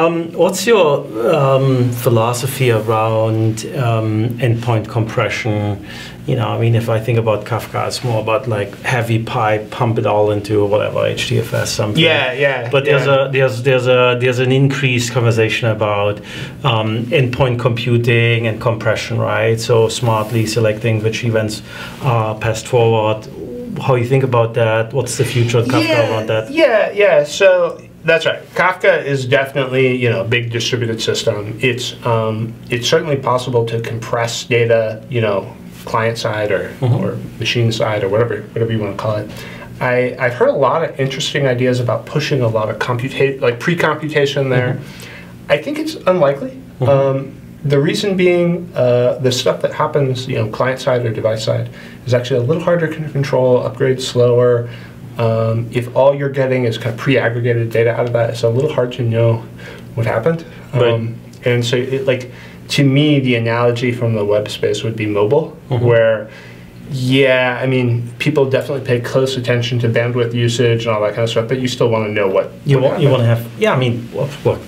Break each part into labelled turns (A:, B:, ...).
A: Um, what's your um, philosophy around um, endpoint compression? You know, I mean, if I think about Kafka, it's more about like heavy pipe, pump it all into whatever HDFS something.
B: Yeah, yeah.
A: But there's
B: yeah.
A: a there's there's a there's an increased conversation about um, endpoint computing and compression, right? So smartly selecting which events are passed forward. How you think about that? What's the future of Kafka
B: yeah,
A: around that?
B: Yeah, yeah. So that's right. Kafka is definitely you know a big distributed system. It's um, it's certainly possible to compress data, you know, client side or
A: Mhm.
B: or machine side or whatever whatever you want to call it. I, I've heard a lot of interesting ideas about pushing a lot of computate like pre-computation there. I think it's unlikely. Um, the reason being, uh, the stuff that happens, you know, client side or device side, is actually a little harder to control. Upgrade slower. Um, if all you're getting is kind of pre-aggregated data out of that, it's a little hard to know what happened.
A: Right.
B: Um, and so, it, like, to me, the analogy from the web space would be mobile,
A: Mhm.
B: where yeah, I mean, people definitely pay close attention to bandwidth usage and all that kind of stuff, but you still want to know what
A: You want, you want to have, yeah, I mean, what, what,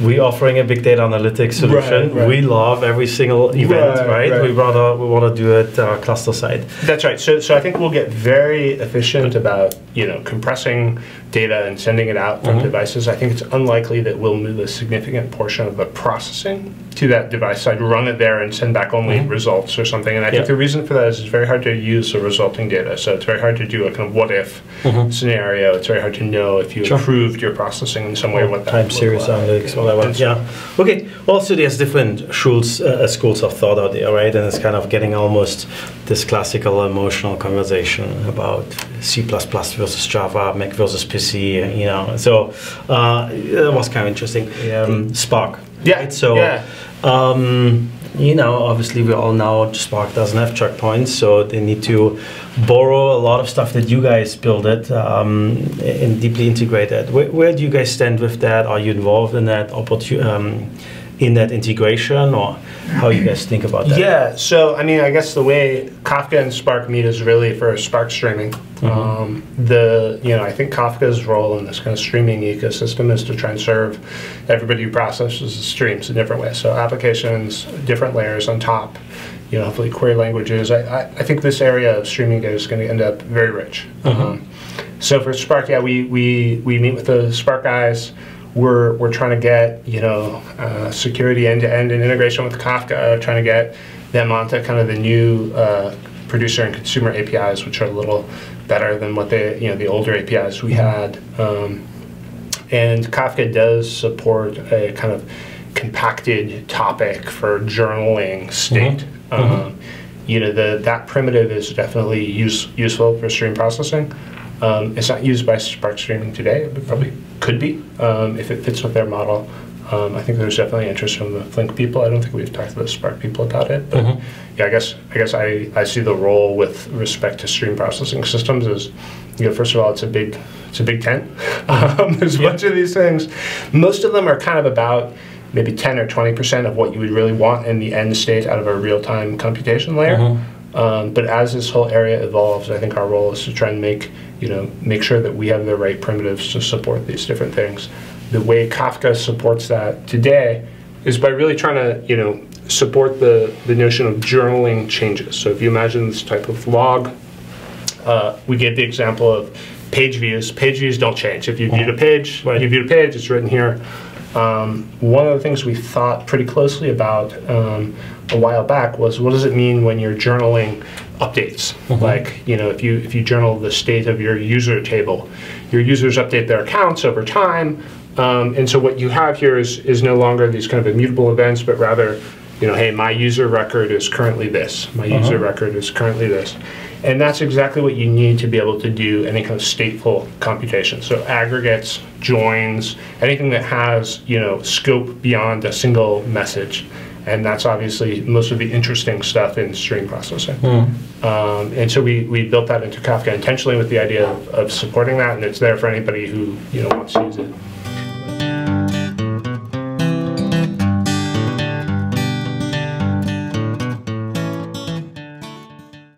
A: we offering a big data analytics solution.
B: Right, right.
A: We love every single event,
B: Right,
A: right?
B: right.
A: We rather we want to do it uh, cluster side.
B: That's right. So, so I think we'll get very efficient about you know compressing data and sending it out from
A: Mhm.
B: devices. I think it's unlikely that we'll move a significant portion of the processing to that device side, run it there, and send back only
A: Mhm.
B: results or something. And I
A: Yeah.
B: think the reason for that is it's very hard to use the resulting data. So it's very hard to do a kind of what if
A: Mhm.
B: scenario. It's very hard to know if you
A: Sure.
B: improved your processing in some way. What that
A: time series
B: like.
A: analytics, whatever.
B: And so-
A: Yeah. Okay. Also, there's different schools, uh, schools of thought out there, right? And it's kind of getting almost this classical emotional conversation about C++ versus Java, Mac versus PC. See, you know, so uh, it was kind of interesting. Um, Spark.
B: Yeah,
A: Right? So.
B: yeah.
A: Um, you know, obviously we all know Spark doesn't have checkpoints, so they need to borrow a lot of stuff that you guys build it um, and deeply integrate it. Where, where do you guys stand with that? Are you involved in that opportu- um, in that integration, or how you guys think about that?
B: Yeah, so I mean, I guess the way Kafka and Spark meet is really for Spark streaming. Um, the you know, I think Kafka's role in this kind of streaming ecosystem is to try and serve everybody who processes streams in different ways. So applications, different layers on top. You know, hopefully query languages. I, I, I think this area of streaming data is going to end up very rich. Um, so for Spark, yeah, we, we, we meet with the Spark guys. We're, we're trying to get you know uh, security end to end and integration with Kafka. Trying to get them onto kind of the new uh, producer and consumer APIs, which are a little better than what they you know the older APIs we had. Um, and Kafka does support a kind of compacted topic for journaling state. Um, you know, the, that primitive is definitely use, useful for stream processing. Um, it's not used by Spark Streaming today, but probably could be um, if it fits with their model. Um, I think there's definitely interest from the Flink people. I don't think we've talked to the Spark people about it, but
A: Mhm.
B: yeah, I guess I guess I, I see the role with respect to stream processing systems is, you know, first of all, it's a big it's a big tent. Um, there's a
A: Yeah.
B: bunch of these things. Most of them are kind of about maybe 10 or 20 percent of what you would really want in the end state out of a real time computation layer.
A: Mhm.
B: Um, but as this whole area evolves, I think our role is to try and make you know make sure that we have the right primitives to support these different things. The way Kafka supports that today is by really trying to you know support the the notion of journaling changes. So if you imagine this type of log, uh, we gave the example of page views. Page views don't change. If you viewed a page,
A: Right.
B: you viewed a page, it's written here. Um, one of the things we thought pretty closely about um, a while back was what does it mean when you're journaling updates? Like you know, if you if you journal the state of your user table, your users update their accounts over time, um, and so what you have here is is no longer these kind of immutable events, but rather, you know, hey, my user record is currently this. My user record is currently this. And that's exactly what you need to be able to do any kind of stateful computation. So aggregates, joins, anything that has you know scope beyond a single message, and that's obviously most of the interesting stuff in stream processing. Um, and so we, we built that into Kafka intentionally with the idea of, of supporting that, and it's there for anybody who you know wants to use it.